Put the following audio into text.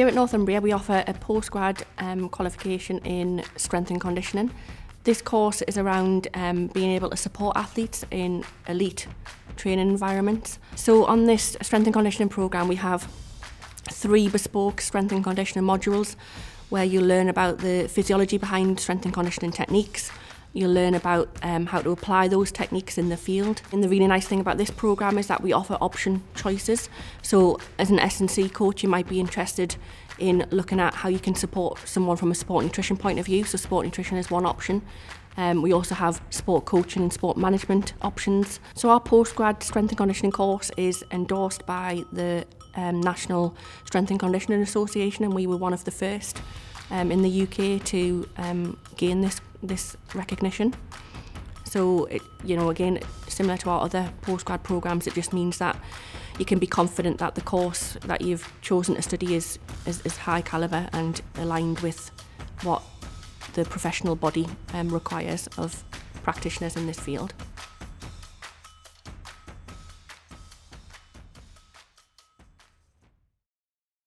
Here at Northumbria we offer a postgrad um, qualification in strength and conditioning. This course is around um, being able to support athletes in elite training environments. So on this strength and conditioning program we have three bespoke strength and conditioning modules where you learn about the physiology behind strength and conditioning techniques, You'll learn about um, how to apply those techniques in the field. And the really nice thing about this programme is that we offer option choices. So as an S&C coach, you might be interested in looking at how you can support someone from a sport nutrition point of view. So sport nutrition is one option. Um, we also have sport coaching and sport management options. So our postgrad strength and conditioning course is endorsed by the um, National Strength and Conditioning Association and we were one of the first um, in the UK to um, gain this this recognition. So, it, you know, again, similar to our other postgrad programs, it just means that you can be confident that the course that you've chosen to study is, is, is high calibre and aligned with what the professional body um, requires of practitioners in this field.